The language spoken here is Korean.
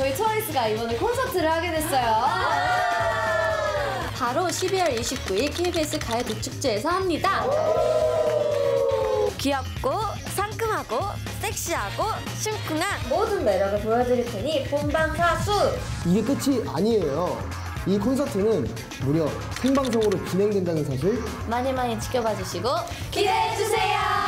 저희 트와이스가 이번에 콘서트를 하게 됐어요. 바로 12월 29일 KBS 가요 대축제에서 합니다. 귀엽고 상큼하고 섹시하고 심쿵한 모든 매력을 보여드릴 테니 본방 사수! 이게 끝이 아니에요. 이 콘서트는 무려 생방송으로 진행된다는 사실 많이 많이 지켜봐 주시고 기대해 주세요.